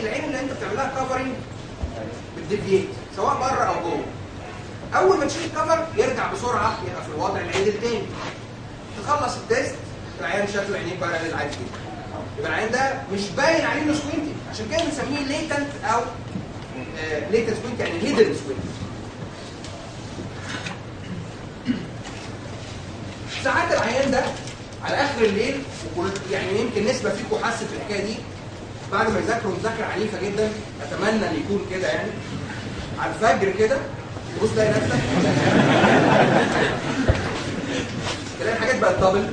العين اللي انت بتعمل لها covering بت deviate سواء بره أو جوه. اول ما تشيل ال cover يرجع بسرعة يبقى في الوضع العين التاني. تخلص ال test العيان شكله عينيه parallel عادي جدا. يبقى العين ده مش باين عليه إنه squinty عشان كده بنسميه latent أو latent squint يعني hidden squint ساعات العيان ده على آخر الليل وكل يعني يمكن نسبة فيكم حست في الحكاية دي بعد ما يذاكروا مذاكرة عنيفة جدا أتمنى إن يكون كده يعني. على الفجر كده تبص تلاقي نفسك. تلاقي الحاجات بقت دبل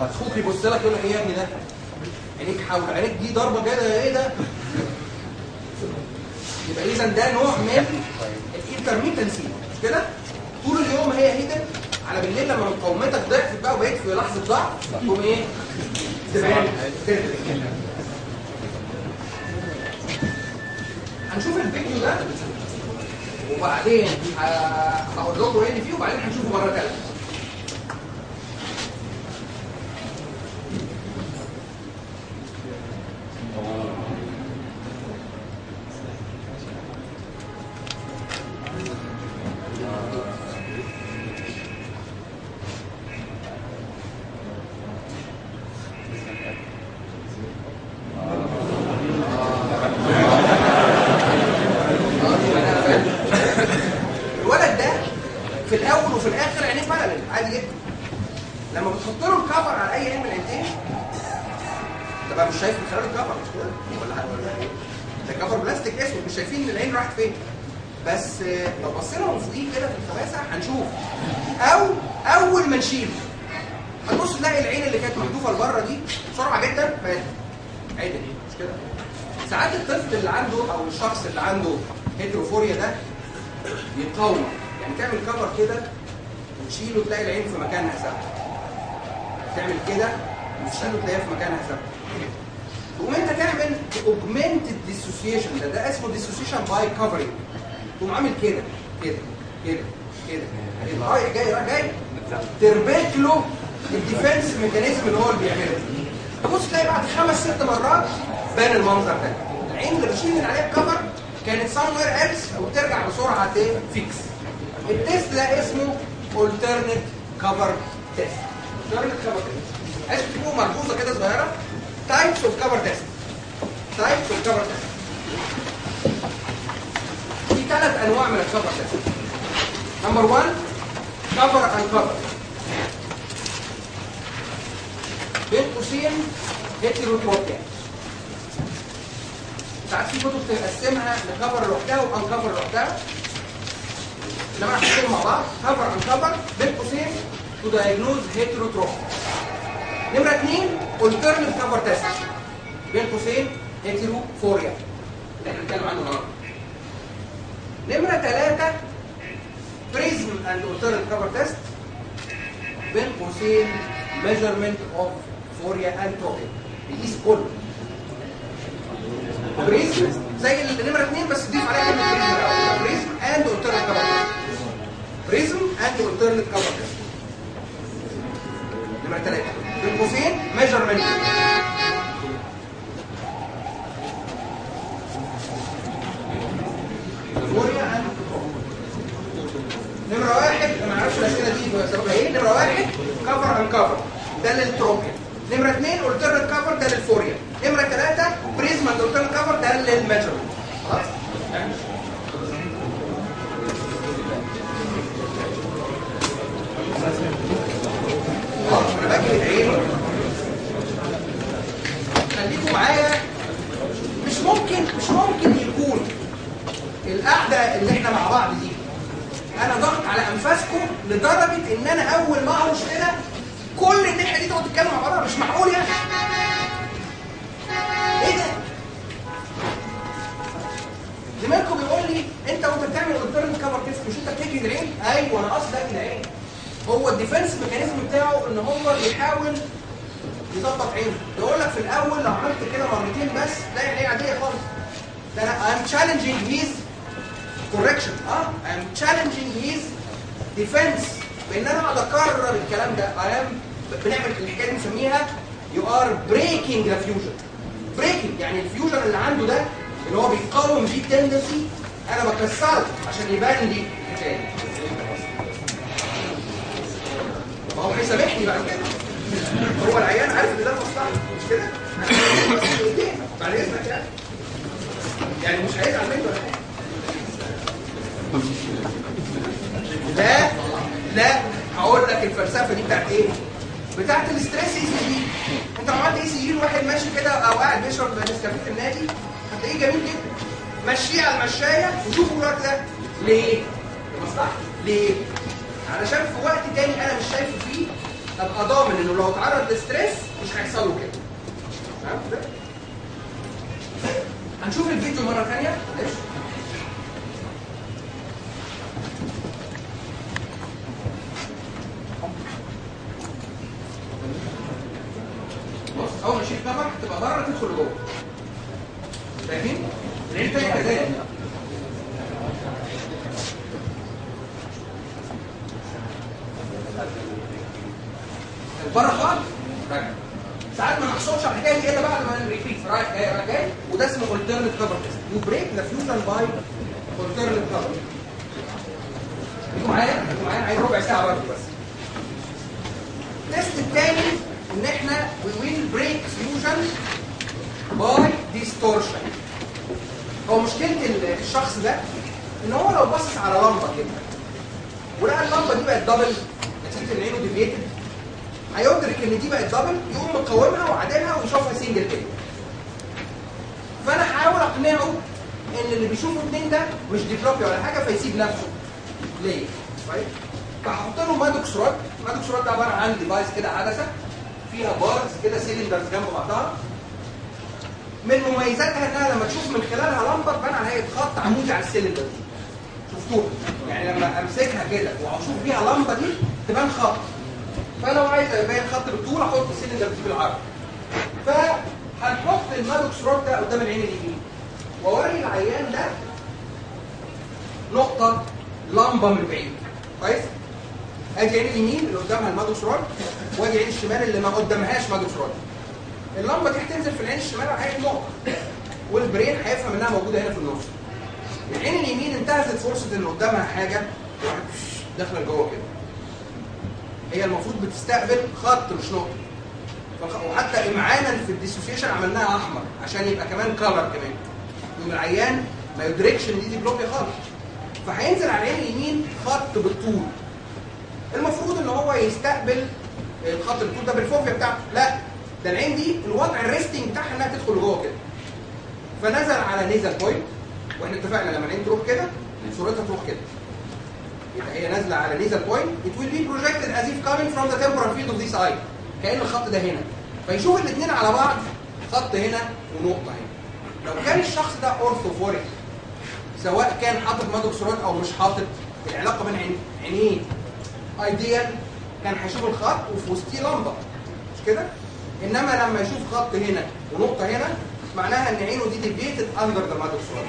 أخوك يبص لك يقول لك إيه يا ابني ده؟ عينيك حول عينيك دي ضربة كده إيه ده؟ يبقى اذا ده نوع من الإنترميتنسي. مش كده؟ طول اليوم هي هيدن على بالليل لما مقاومتك ضعفت بقى وبقيت في لحظة ضعف تقوم إيه؟ تبان. هنشوف الفيديو ده. وبعدين هقول لكم إيه اللي فيه وبعدين هنشوفه مرة ثالثه الولد ده في الأول وفي الآخر عينيه باراليل عادي جدا لما الكفر على أي عين من العينتين تبقى مش شايف من خلال الكفر مش كده؟ ولا حاجة ولا إيه؟ ده كفر بلاستيك أسود مش شايفين إن العين راحت فين. بس لو بصينا من فوقيه كده في الخباثة هنشوف. أو أول ما نشيله هتبص تلاقي العين اللي كانت محذوفه لبره دي بسرعة جدا. بقت عدل مش كده؟ ساعات الطفل اللي عنده أو الشخص اللي عنده heterophoria ده يقاوم. يعني تعمل cover كده وتشيله تلاقي العين في مكانها ثابته تعمل كده وتشيله تلاقيها في مكانها ثابته تقوم انت تعمل augmented dissociation ده ده اسمه dissociation by covering تقوم عامل كده كده كده كده. كده رايح جاي رايح جاي. تربك له ال defense mechanism اللي هو اللي بيعمله. تبص تلاقي بعد خمس ست مرات بان المنظر ده. العين اللي بشيل من عليها ال cover كانت somewhere else وبترجع بسرعة fix ال test ده اسمه alternate cover test. Alternate cover test. عايز تكتبوه ملحوظه كده صغيره types of cover test. Types of cover test. في ثلاث أنواع من ال cover test number 1 cover uncover. بين قوسين heterotropia ساعات في كتب تقسمها ل cover لوحدها و uncover لوحدها؟ انما إحنا مع بعض. cover uncover بين قوسين to diagnose heterotropia نمرة اثنين alternate cover test بين قوسين heterophoria اللي إحنا بنتكلم عنه النهارده نمرة ثلاثة prism and alternate cover test بين قوسين measurement of phoria and tropia بيقيس كله prism زي اللي نمرة اثنين بس ضيف عليها كلمة prism and alternate cover test prism and alternate cover أيوه أنا قصدي اجري العين. هو ال defense mechanism بتاعه إن هو بيحاول يظبط عينه. يقول لك في الأول لو عملت كده مرتين بس تلاقي العين عادية خالص. ده أنا I'm challenging his correction آه؟ I'm challenging his defense. بان أنا اقعد اكرر الكلام ده. Am بنعمل الحكاية دي بنسميها you are breaking the fusion. breaking يعني ال fusion اللي عنده ده اللي هو بيقاوم the tendency أنا بكسره عشان يبان لي تاني هيسامحني بعد كده هو العيان عارف إن ده مصلحة مش كده؟ بعد إذنك يعني يعني مش هيزعل مني ولا حاجة لا لا هقول لك الفلسفة دي بتاعت إيه؟ بتاعت ال stress EC G أنت لو عملت ECG لواحد ماشي كده أو قاعد بيشرب نسكافيه في النادي هتلاقيه جميل جدا مشيه على المشاية وشوفوا الوقت ده ليه؟ لمصلحتي ليه؟ علشان في وقت تاني أنا مش شايفه فيه ابقى ضامن انه لو اتعرض ل stress مش هيحصل له كده؟ هنشوف الفيديو مرة ثانية معلش بص أول ما اشيل الكفر تبقى بره تدخل لجوه فاهمين؟ العين كذلك بره خالص؟ ساعات ما نحصلش على الحكاية دي الا بعد ما نريبيت رايح جاي رايح جاي وده اسمه alternate cover test you break the fusion by أنتوا معايا؟ معايا؟ عايز ربع ساعة برضه بس. ال test الثاني إن إحنا we will break fusion by distortion. هو مشكلة الشخص ده إن هو لو بصص على لمبة كده ولقى اللمبة دي بقت double نتيجه ان عينه deviated هيدرك إن دي بقت double يقوم مقاومها وعادلها ويشوفها single كده. فأنا هحاول أقنعه إن اللي بيشوفه اتنين ده مش diplopia ولا حاجة فيسيب نفسه. ليه؟ طيب فهحط له Maddox rod Maddox rod ده عبارة عن device كده عدسة فيها بارز كده cylinders جنب بعضها. من مميزاتها إنها لما تشوف من خلالها لمبه تبان على هيئه خط عمودي على السيلندر دي. شفتوها؟ يعني لما أمسكها كده وأشوف بيها لمبه دي تبان خط فلو عايز ابين خط بالطول أحط السيلندر دي بالعرض فهنحط ال Maddox rod ده قدام العين اليمين. وأوري العيان ده نقطة لمبة من بعيد. كويس؟ أدي عين اليمين اللي قدامها ال Maddox rod وأدي عين الشمال اللي ما قدامهاش Maddox rod اللمبة دي هتنزل في العين الشمال على هيئه نقطة. وال brain هيفهم إنها موجودة هنا في النص. العين اليمين انتهزت فرصة إن قدامها حاجة. داخلة لجوه كده. هي المفروض بتستقبل خط مش نقطه وحتى امعانا في ال dissociation عملناها أحمر عشان يبقى كمان color كمان. العيان ما يدركش إن دي diplopia خالص. فهينزل على العين اليمين خط بالطول. المفروض إن هو يستقبل الخط بالطول ده بال fovea بتاعته. لا ده العين دي الوضع ال resting بتاعها إنها تدخل جوه كده. فنزل على nasal point وإحنا اتفقنا لما العين تروح كده صورتها تروح كده. يبقى هي نازلة على nasal point it will be projected as if coming from the temporal field of this eye. كأن الخط ده هنا. فيشوف الاثنين على بعض. خط هنا ونقطة هنا. لو كان الشخص ده orthophoric سواء كان حاطط Maddox rod أو مش حاطط العلاقة بين عين- عينيه ideal كان هيشوف الخط وفي وسطيه لمبة. مش كده؟ إنما لما يشوف خط هنا ونقطة هنا معناها إن عينه دي deviated under the Maddox rod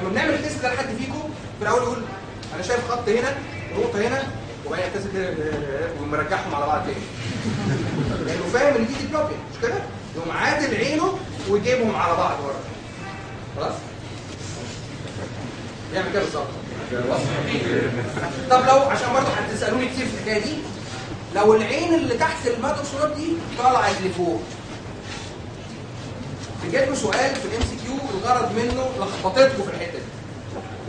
لما بنعمل ده لحد فيكم في الأول يقول أنا شايف خط هنا ونقطه هنا وبعدين يتصل كده ومرجعهم على بعض تاني. لأنه فاهم إن دي diplopia مش كده؟ يقوم عادل عينه ويجيبهم على بعض ورا. خلاص؟ يعمل كده بالظبط. طب لو عشان برضه هتسألوني كتير في الحكاية دي لو العين اللي تحت ال Maddox rod دي طالعة لفوق بيجيب له سؤال في ال MCQ الغرض منه لخبطتكم في الحتة دي.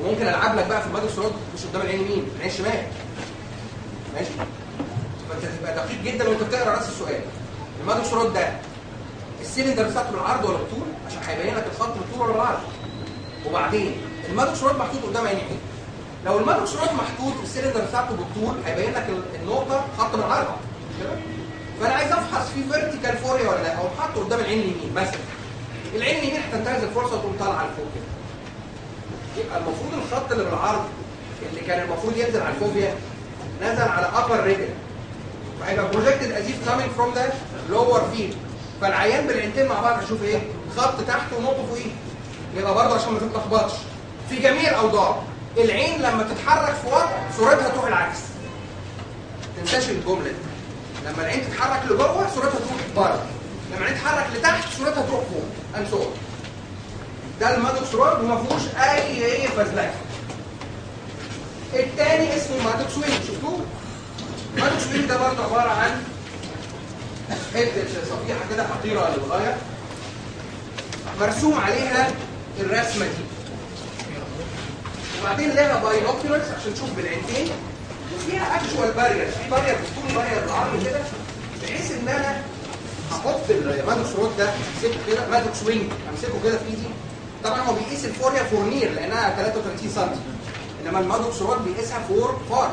وممكن ألعب لك بقى في ال Maddox rod مش قدام العين يمين العين شمال ماشي؟ فأنت تبقى دقيق جدا وأنت بتقرأ رأس السؤال. ال Maddox rod ده السيلندر بتاعته بالعرض ولا بالطول عشان هيبين لك الخط بالطول ولا بالعرض وبعدين ال Maddox rod محطوط قدام عيني. إيه لو ال Maddox rod محطوط السيلندر بتاعته بالطول هيبين لك النقطة خط من العرض؟ فأنا عايز أفحص في vertical phoria ولا لأ؟ أو حاطه قدام العين اليمين مثلا. العين اليمين هتنتهز الفرصة وتقوم طالعة لفوق كده. يبقى المفروض الخط اللي بالعرض اللي كان المفروض ينزل على ال fovea نزل على upper ريجل وهيبقى projected as if coming from the lower field. فالعيان بالعينتين مع بعض هشوف إيه؟ خط تحت ونقطة فوقيه يبقى برضه عشان ما تتلخبطش. في جميع الأوضاع العين لما تتحرك في وضع صورتها تروح العكس. ما تنساش الجملة دي. لما العين تتحرك لجوه صورتها تروح بره لما العين تتحرك لتحت صورتها تروح فوق. and so ده ال Maddox rod وما فيهوش أي اي فزلكه الثاني اسمه Maddox wing شفتوه؟ Maddox wing ده برضه عبارة عن حتة صفيحة كده خطيرة للغاية. مرسوم عليها الرسمة دي. وبعدين لها binoculars عشان تشوف بالعينين وفيها actual barrier في barrier بتكون barrier بالعرض كده بحيث إن أنا أحط ال Maddox rod ده أمسكه كده Maddox wing أمسكه كده في إيدي. طبعا هو بيقيس ال phoria for near لأنها 33 سم إنما ال Maddox rod بيقيسها for far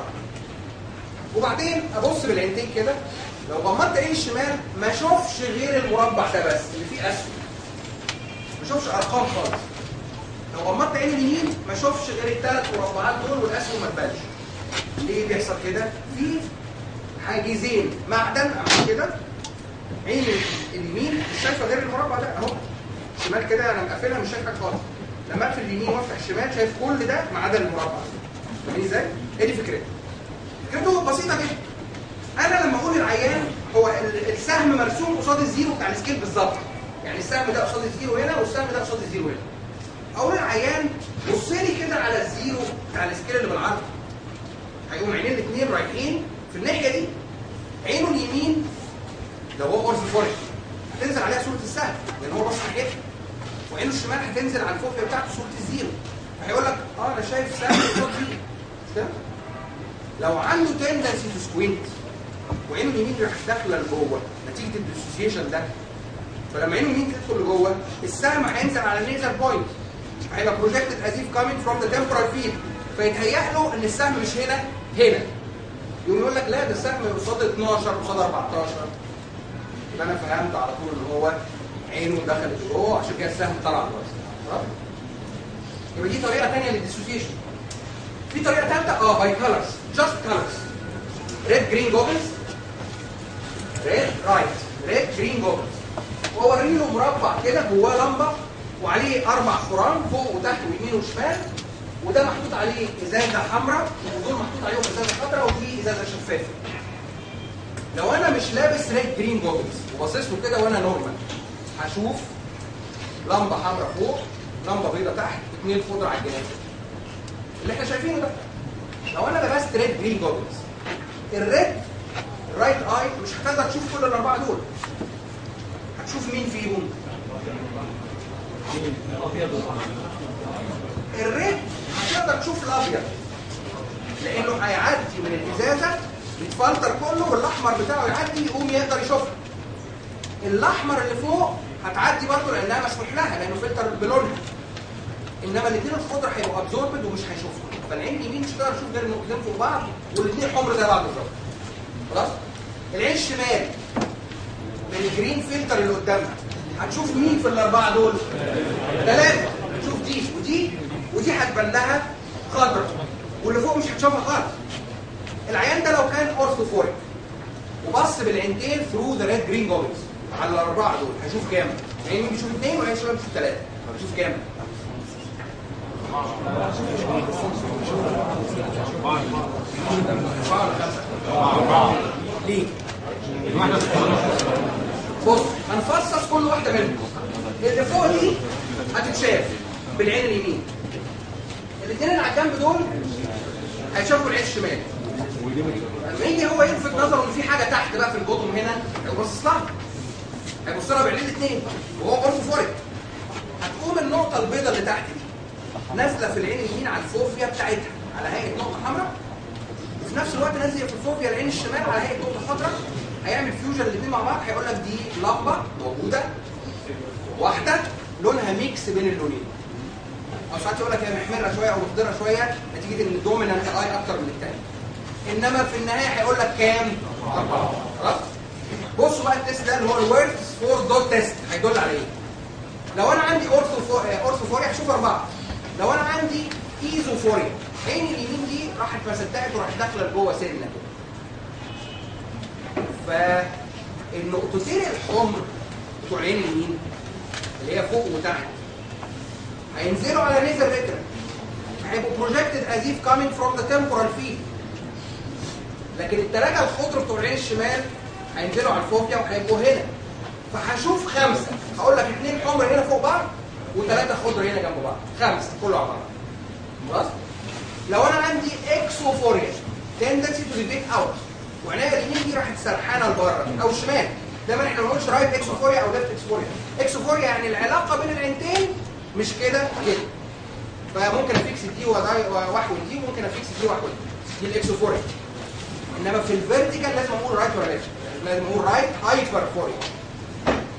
وبعدين أبص بالعينتين كده. لو غمضت عين الشمال ما اشوفش غير المربع ده بس اللي فيه اسهم ما اشوفش أرقام خالص. لو غمضت عين اليمين ما اشوفش غير الثلاث مربعات دول والاسهم ما تبانش. ليه بيحصل كده؟ في حاجزين معدن عامل كده. عين اليمين مش شايفة غير المربع ده أهو. الشمال كده أنا مقفلها مش شايف حاجة خالص. لما أقفل اليمين وأفتح الشمال شايف كل ده ما عدا المربع. فاهمين إزاي؟ إيه دي فكرته؟ فكرته بسيطة جدا. أنا لما أقول العيان هو ال- السهم مرسوم قصاد ال zero بتاع ال scale بالظبط. يعني السهم ده قصاد ال zero هنا والسهم ده قصاد ال zero هنا. أقول العيان بص لي كده على ال zero بتاع ال scale اللي بالعرض. هيقوم عينين الاثنين رايحين في الناحية دي. عينه اليمين لو هو orthophoric هتنزل عليها صورة السهم. لأن هو باصص ناحيتها. وعينه الشمال هتنزل على ال fovea بتاعته صورة ال zero. فهيقول لك آه أنا شايف سهم قصاد دي؟ لو عنده tendency to squint وعينه اليمين راح داخلة لجوه نتيجة ال dissociation ده. فلما عينه اليمين تدخل لجوه السهم هينزل على ال nasal point. هيبقى projected as coming from the temporal field فيتهيأ له إن السهم مش هنا هنا. يقوم يقول لك لا ده السهم قصاد 12 قصاد 14 يبقى أنا فهمت على طول إن هو عينه دخلت جوه عشان كده السهم طلع خلاص؟ يبقى دي طريقة ثانية لل dissociation. في طريقة ثالثه آه by colors just colors red green goggles red right red green goggles وأوري له مربع كده جواه لمبة وعليه أربع خرام فوق وتحت ويمين وشمال. وده محطوط عليه إزازة حمراء ودول محطوط عليهم إزازة خضراء ودي إزازة شفافة. لو أنا مش لابس red green goggles وباصص له كده وأنا normal هشوف لمبة حمراء فوق لمبة بيضاء تحت اثنين خضر على الجناب. اللي إحنا شايفينه ده. لو أنا لبست red green goggles ال red ال right eye مش هتقدر تشوف كل الأربعة دول. هتشوف مين فيهم؟ الريد هتقدر تشوف الأبيض. لأنه هيعدي من الإزازة يتفلتر كله والأحمر بتاعه يعدي يقوم يقدر يشوفها. الأحمر اللي فوق هتعدي برضه لأنها مسموح لها لأنه فلتر بلونها إنما الاثنين الخضر هيبقوا absorbed ومش هيشوفوا فالعين اليمين مش هتقدر تشوف غير النقطتين فوق بعض والاثنين حمر زي بعض بالظبط. خلاص؟ العين الشمال بال green filter اللي قدامها. هتشوف مين في الأربعة دول؟ ثلاثة هتشوف دي ودي ودي هتبان لها خضرا واللي فوق مش هتشوفها خالص. العيان ده لو كان orthophoric وبص بالعينتين through the red green goggles على الأربعة دول هيشوف كام؟ عين بيشوف اثنين شمال بيشوف ثلاثة هيشوف كام؟ ليه؟ بص هنفصص كل واحدة منهم اللي فوق دي هتتشاف بالعين اليمين الاثنين اللي على الجنب دول هيشوفوا العين الشمال لما يجي هو يلفت نظره إن في حاجة تحت بقى في البطن هنا هيبص لها هيبص لها بعينين الاثنين وهو برضه phoric هتقوم النقطة البيضاء اللي تحت دي نازلة في العين اليمين على ال fovea بتاعتها على هيئة نقطة حمراء. وفي نفس الوقت نازلة في ال fovea العين الشمال على هيئة نقطة خضراء. هيعمل fusion الاثنين مع بعض هيقول لك دي لمبة موجودة واحدة لونها mix بين اللونين. أو ساعات يقول لك هي محمرة شوية أو مخضرة شوية نتيجة إن ال dominant eye أكتر من الثاني إنما في النهاية هيقول لك كام؟ أربعة. خلاص؟ بصوا بقى ال test ده اللي هو ال Worth four dot test هيدل على إيه؟ لو أنا عندي orthophoria orthophoria هشوف أربعة. لو أنا عندي esophoria عيني اليمين دي راحت ما صدقت وراحت داخلة لجوه سنه كده فالنقطتين الحمر بتوع العين اليمين اللي هي فوق وتحت هينزلوا على nasal retina هيبقوا projected as if coming from the temporal field لكن الثلاثه الخضر بتوع العين الشمال هينزلوا على ال fovea وهيبقوا هنا. فهشوف خمسة. هقول لك اثنين حمر هنا فوق بعض وثلاثه خضر هنا جنب بعض. خمسة كله على بعض. خلاص لو أنا عندي exophoria tendency to deviate out وعينيا اليمين دي راحت سرحانة لبره أو الشمال دايما إحنا ما بنقولش right exophoria أو left exophoria exophoria يعني. العلاقة بين العينتين مش كده؟ كده. فممكن أ fix دي وأحول دي وممكن أ fix دي وأحول دي. ال exophoria إنما في ال vertical لازم أقول right ولا left لازم أقول right hyperphoria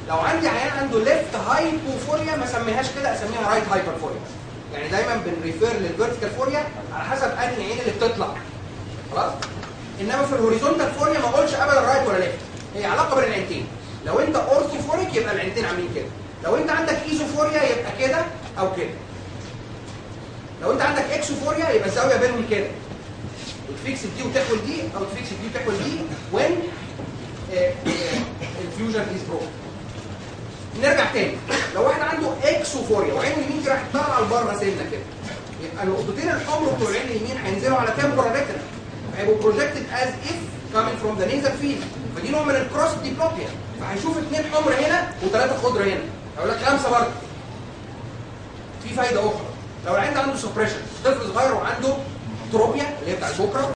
لو عندي عيان عنده left hypophoria ما أسميهاش كده أسميها right hyperphoria يعني دايما بن refer لل vertical phoria على حسب أنهي عين اللي بتطلع. خلاص؟ إنما في ال horizontal phoria ما أقولش ابدا right ولا left هي علاقة بين العينتين. لو أنت orthophoric يبقى العينتين عاملين كده. لو أنت عندك esophoria يبقى كده أو كده. لو أنت عندك exophoria يبقى الزاويه بينهم كده. وت fix دي وتحول دي أو ت fix دي وتحول دي when ال fusion is broken نرجع تاني. لو واحد عنده exophoria وعينه اليمين دي راح تطلع لبره سنة كده يبقى النقطتين الحمر بتوع العين اليمين هينزلوا على temporal retina. هيبقوا projected as if coming from the nasal field. فدي نوع من ال crossed diplopia. فهيشوف اثنين حمر هنا وثلاثه خضر هنا. هيقول لك خمسة برضه. في فايدة أخرى. لو العيان ده عنده suppression طفل صغير وعنده tropia اللي هي بتاع بكرة